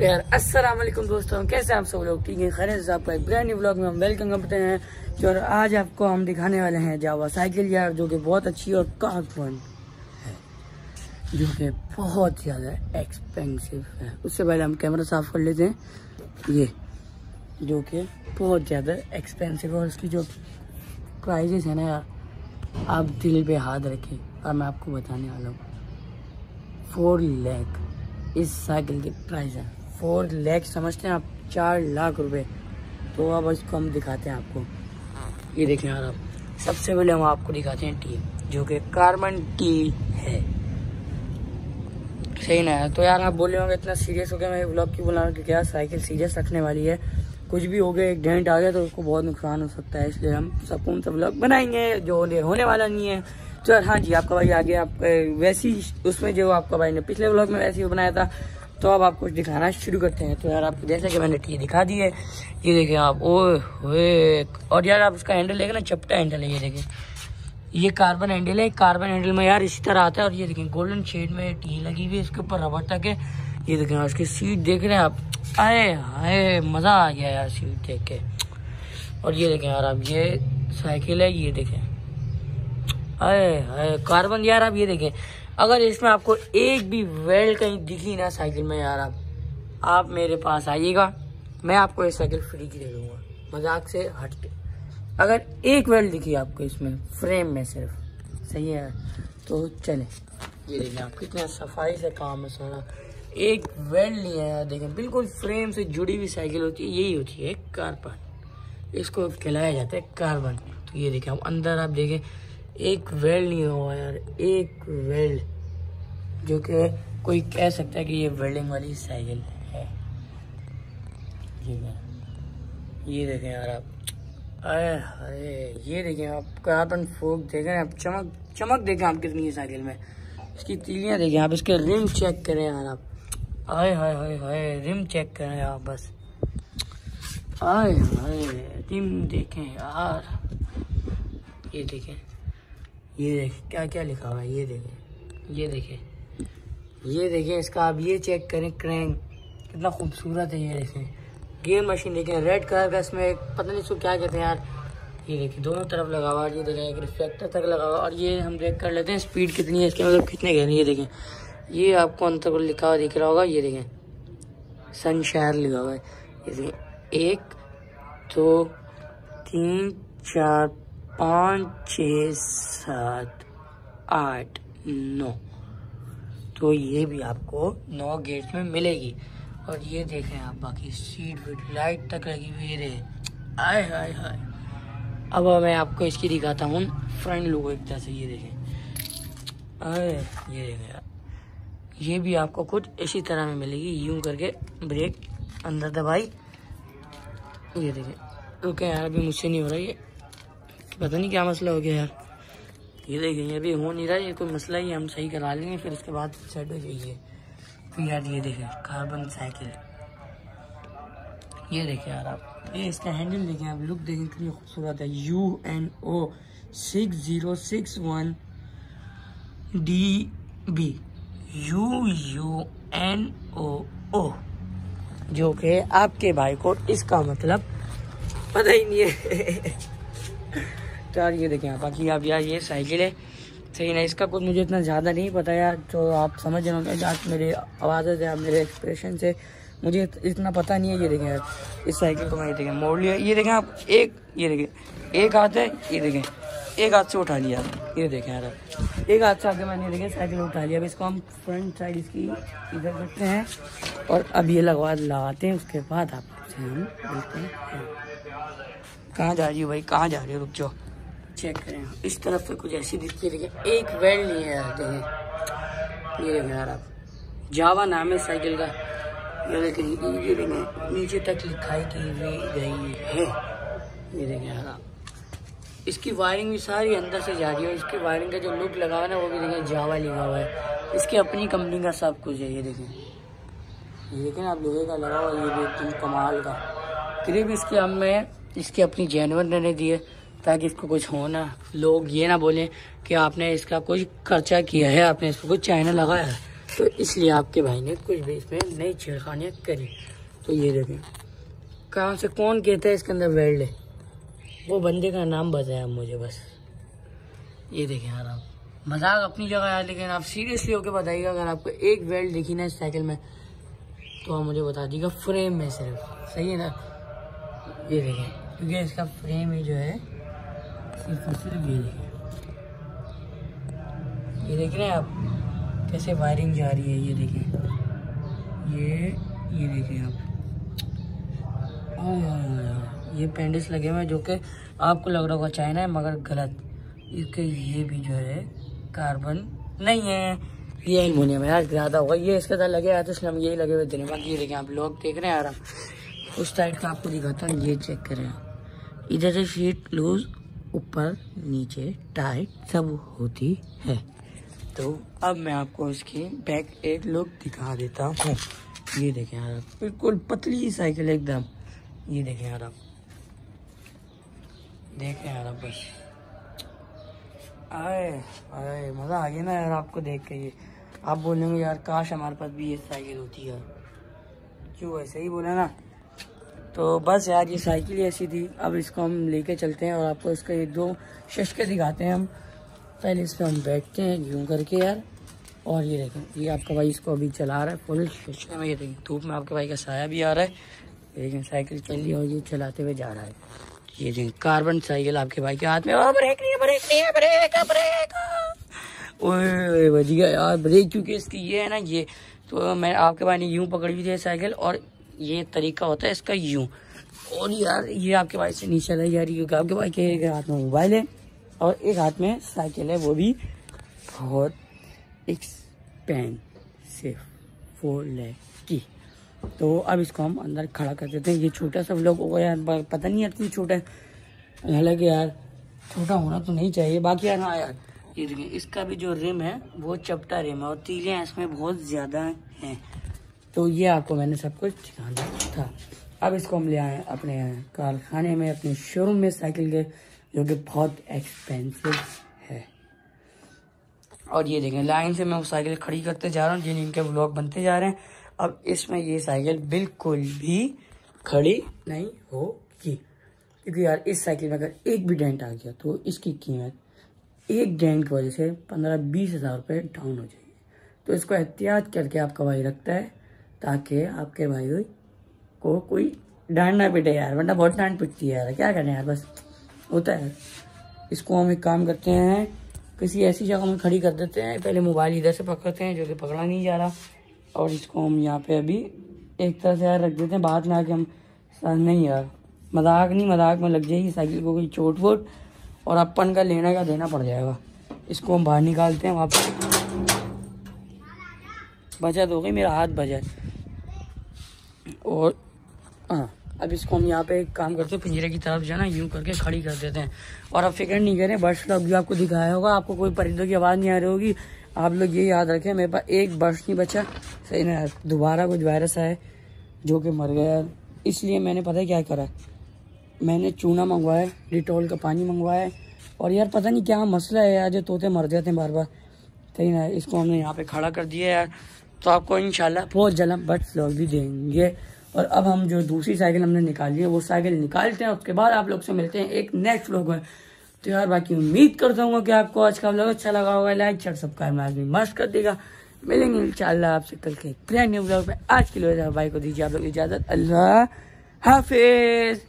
तो यार वालेकुम दोस्तों, कैसे आप सब लोग? ठीक है? खैर एक ब्रांड न्यू ब्लॉग में हम वेलकम करते हैं। और आज आपको हम दिखाने वाले हैं जावा साइकिल यार, जो कि बहुत अच्छी और कारबन है, जो कि बहुत ज़्यादा एक्सपेंसिव है। उससे पहले हम कैमरा साफ़ कर लेते हैं। ये, जो कि बहुत ज़्यादा एक्सपेंसिव है और उसकी जो प्राइजेस है ना यार, आप दिल पे हाथ रखें। और मैं आपको बताने वाला हूँ फोर लैख इस साइकिल की प्राइस है। फोर लैख समझते हैं आप, चार लाख रुपए। तो अब इसको हम दिखाते हैं आपको। ये देखें यार आप, सबसे पहले हम आपको दिखाते हैं टी, जो कि कार्बन टी है। सही ना है तो यार आप बोले होंगे, इतना सीरियस हो गया, मैं ब्लॉग की बोला कि क्या साइकिल सीरियस रखने वाली है? कुछ भी हो गया, एक डेंट आ गया तो उसको बहुत नुकसान हो सकता है। इसलिए हम सकून से ब्लॉग बनाएँगे, जो होने वाला नहीं है। तो यार हाँ जी, आपका भाई आ गया आप वैसी, उसमें जो आपका भाई ने पिछले ब्लॉग में वैसे ही बनाया था तो अब आप कुछ दिखाना शुरू करते हैं। तो यार आपको जैसे कि मैंने टी दिखा दी है, ये देखें आप, ओए और यार आप उसका हैंडल देखें ना, चपटा हैंडल है ये देखें ये कार्बन हैंडल है कार्बन हैंडल में यार इसी तरह आता है। और ये देखें गोल्डन शेड में टी लगी हुई है, इसके ऊपर रबर तक है। ये देखें उसकी सीट देख रहे हैं आप। आए हाय मज़ा आ गया यार सीट देख के। और ये देखें यार आप ये साइकिल है, ये देखें। हाय कार्बन यार आप ये देखें। अगर इसमें आपको एक भी वेल्ड कहीं दिखी ना साइकिल में यार, आप आप मेरे पास आइएगा, मैं आपको ये साइकिल फ्री की दे दूँगा। मज़ाक से हट के। अगर एक वेल्ड दिखी आपको इसमें, फ्रेम में सिर्फ़, सही है? तो चले। ये देखें आप, कितना सफ़ाई से काम है सारा। एक वेल्ड लिया है यार, देखें, बिल्कुल फ्रेम से जुड़ी हुई साइकिल होती है, यही होती है कार्बन। इसको खिलाया जाता है कार्बन। तो ये देखें आप अंदर आप देखें एक वेल्ड नहीं हुआ यार, एक वेल्ड जो कि कोई कह सकता है कि ये वेल्डिंग वाली साइकिल है। ये ये देखें यार आप। अरे अरे ये देखें आप कार्बन फोक देखें आप चमक चमक देखें आप कितनी है साइकिल में। इसकी तीलियाँ देखें आप, इसके रिम चेक करें यार आप। आए हाय हाय हाय रिम चेक करें आप बस। आए हाय रिम देखें यार। ये देखें। ये देखें क्या क्या लिखा हुआ है? ये देखें। ये देखें। ये देखें इसका आप ये चेक करें क्रैंक कितना खूबसूरत है ये देखें। गेयर मशीन देखें रेड कलर का इसमें पता नहीं इसको क्या कहते हैं यार। ये देखिए दोनों तरफ़ लगा हुआ ये देखें एक रिफ्लेक्टर तक लगा हुआ और ये हम देख कर लेते हैं स्पीड कितनी है इसके मतलब कितने गहरे ये देखें। ये आपको अंतर लिखा हुआ दिख रहा होगा ये देखें। सन सनशायर लिखा हुआ है। ये देखें एक दो तीन चार पाँच, छ, सात, आठ, नौ। तो ये भी आपको नौ गेट में मिलेगी। और ये देखें आप, बाकी सीट वीट लाइट तक लगी हुई रहे आए हाय हाय अब मैं आपको इसकी दिखाता हूँ फ्रंट लुक एक तरह से, ये देखें। आए, ये देखें यार। ये भी आपको कुछ इसी तरह में मिलेगी, यूँ करके ब्रेक अंदर दबाई। ये देखें। रुके यार, अभी मुझसे नहीं हो रहा ये। पता नहीं क्या मसला हो गया यार। ये देखें अभी हो नहीं रहा, ये कोई मसला ही हम सही करा लेंगे, फिर उसके बाद सेट हो जाइए फिर यार, ये देखें कार्बन साइकिल ये देखें यार आप, ये इसका हैंडल देखें आप लुक देखें कितनी खूबसूरत है। U N O six zero six one D B U U N O O जो कि आपके भाई को इसका मतलब पता ही नहीं है। तो यार, ये देखें आप, बाकी आप यार, ये साइकिल है। सही ना, इसका कुछ मुझे इतना ज़्यादा नहीं पता यार तो आप समझ रहे होंगे मेरे आवाज़ से आप मेरे एक्सप्रेशन से, मुझे इतना पता नहीं है, ये देखें यार इस साइकिल को मैं ये देखें, मोड़ लिया, ये देखें आप, एक, ये देखें, एक हाथ है, ये देखें, एक हाथ से उठा लिया, ये देखें यार एक हाथ से आगे मैंने देखें, साइकिल उठा लिया, अब इसको हम फ्रंट साइड इसकी इधर करते हैं, और अब ये लगवा लगाते हैं उसके बाद आप हम हैं। कहाँ जा रही हो भाई, कहाँ जा रही हो, रुक जाओ। चेक करें। इस तरफ़ से कुछ ऐसी दिखती है एक वेल्ड नहीं है यार देखें। ये देखें यार आप। जावा नाम है साइकिल का। ये देखें ये देखें नीचे तक लिखाई की हुई गई है। ये देखें यार आप। इसकी वायरिंग भी सारी अंदर से जा रही है इसकी वायरिंग का जो लुक लगा हुआ है ना, वो भी देखें जावा लिखा हुआ है। इसकी अपनी कंपनी का सब कुछ है, ये देखें। ये देखें आप लोहे का लगा हुआ, ये भी एकदम कमाल का। करीब इसकी अब मैं इसकी अपनी जैनवर ने दी है। ताकि इसको कुछ हो ना। लोग ये ना बोलें कि आपने इसका कुछ खर्चा किया है, आपने इसको कुछ चाइना लगाया है। तो इसलिए आपके भाई ने कुछ भी इसमें नई छेड़खानियाँ करी। तो ये देखें, कहाँ से कौन कहता है इसके अंदर वेल्ड है? वो बंदे का नाम बताया मुझे बस। ये देखें यार आप मज़ाक अपनी जगह है, लेकिन आप सीरियसली होकर बताइएगा, अगर आपको एक वेल्ड दिखी ना इस साइकिल में तो आप मुझे बता दीजिएगा फ्रेम में सिर्फ़। सही है ना? ये देखें, क्योंकि इसका फ्रेम ही जो है सिर्फ़ ये देख रहे हैं आप, कैसे वायरिंग जा रही है ये देखें ये ये देखें आप। ये पेंडिस लगे हुए हैं जो कि आपको लग रहा होगा चाइना है, मगर गलत। इसके ये भी जो है कार्बन नहीं है। ये एलमोनियम है यार ज़्यादा होगा। ये इसके साथ लगे तो इसलिए हम यही लगे हुए दिन बाकी ये देखें आप, लोग देख रहे हैं यार उस साइड का आपको दिखाता हूँ, ये चेक करें। इधर से शीट लूज ऊपर, नीचे टाइट सब होती है। तो अब मैं आपको इसकी बैक एक लुक दिखा देता हूँ। ये देखें यार, बिल्कुल पतली साइकिल एकदम। ये देखें यार आप। देखें यार आप बस। आए आए, मज़ा आ गया ना यार आपको देख के ये। आप बोलेंगे यार, काश हमारे पास भी ये साइकिल होती है क्यों, ऐसे ही बोला ना? तो बस यार, ये साइकिल ही ऐसी थी। अब इसको हम लेके चलते हैं और आपको इसका एक दो शशके दिखाते हैं हम। पहले इस पर हम बैठते हैं, यूँ करके यार। और ये देखें, ये आपका भाई इसको अभी चला रहा है फुल शशके में। ये देखें, धूप में आपके भाई का साया भी आ रहा है। लेकिन साइकिल चल रही और ये चलाते हुए जा रहा है। ये देखें कार्बन साइकिल आपके भाई के हाथ में। ब्रेक गया यार ब्रेक क्योंकि इसकी ये है ना, ये तो मैं, आपके भाई ने यूँ पकड़ी हुई थी साइकिल और ये तरीका होता है इसका यूँ। और यार, ये आपके भाई से नीचे जा रही क्योंकि आपके भाई के एक हाथ में मोबाइल है और एक हाथ में साइकिल है, वो भी बहुत एक्सपेंसिव फोर लैख की तो अब इसको हम अंदर खड़ा कर देते हैं। ये छोटा सा लोग होगा यार पता नहीं यार क्यों छोटा है। हालाँकि यार, छोटा होना तो नहीं चाहिए, बाकी यार हाँ यार। ये इसका भी जो रिम है, वो चपटा रिम है और तीले इसमें बहुत ज़्यादा हैं। तो ये आपको मैंने सब कुछ दिखाना था। अब इसको हम ले आए अपने कारखाने में, अपने शोरूम में साइकिल के, जो कि बहुत एक्सपेंसिव है। और ये देखें लाइन से मैं वो साइकिल खड़ी करते जा रहा हूँ, जिन इनके ब्लॉग बनते जा रहे हैं। अब इसमें ये साइकिल बिल्कुल भी खड़ी नहीं होगी। क्योंकि यार, इस साइकिल में अगर एक भी डेंट आ गया तो इसकी कीमत एक डेंट की वजह से पंद्रह बीस हज़ार रुपये डाउन हो जाएगी। तो इसको एहतियात करके आपका भाई रखता है ताकि आपके भाई को कोई डांट ना पिटे यार, वरना बहुत डांट पिटती है यार, क्या करें यार, बस होता है। इसको हम एक काम करते हैं, किसी ऐसी जगह में खड़ी कर देते हैं, पहले मोबाइल इधर से पकड़ते हैं, जो कि पकड़ा नहीं जा रहा, और इसको हम यहाँ पे अभी एक तरह से यार रख देते हैं बाद में आके हम नहीं यार, मज़ाक नहीं, मज़ाक में लग जाएगी, साइकिल को कोई चोट वोट, और अपन का लेना का देना पड़ जाएगा। इसको हम बाहर निकालते हैं, वापस। बचत हो गई, मेरा हाथ बचा और हाँ अब इसको हम यहाँ पे एक काम करते हैं, पिंजरे की तरफ़ जो है ना यूँ करके खड़ी कर देते हैं। और अब फ़िक्र नहीं करें बर्ड्स का भी आपको दिखाया होगा, आपको कोई परिंदों की आवाज़ नहीं आ रही होगी। आप लोग ये याद रखें, मेरे पास एक बर्ड्स नहीं बचा। सही ना दोबारा कुछ वायरस आए जो कि मर गया इसलिए मैंने पता है क्या करा मैंने चूना मंगवाया डिटोल का पानी मंगवाया और यार, पता नहीं क्या मसला है यार, जो तोते मर जाते हैं बार बार सही ना इसको हमने यहाँ पे खड़ा कर दिया यार। तो आपको इंशाल्लाह बहुत जल्द बर्ड्स लोग भी देंगे। और अब हम जो दूसरी साइकिल हमने निकाली है, वो साइकिल निकालते हैं, उसके बाद आप लोग से मिलते हैं एक नेक्स्ट व्लॉग में। तो यार, बाकी उम्मीद करता हूँ कि आपको आज का व्लॉग अच्छा लगा होगा। लाइक शेयर सब्सक्राइब आदमी, मस्त कर देगा। मिलेंगे इंशाल्लाह आपसे कल के ब्रांड न्यू व्लॉग में। आज के लिए भाई को दीजिए आप लोग इजाज़त। अल्लाह हाफिज।